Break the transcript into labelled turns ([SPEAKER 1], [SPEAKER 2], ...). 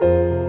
[SPEAKER 1] 见。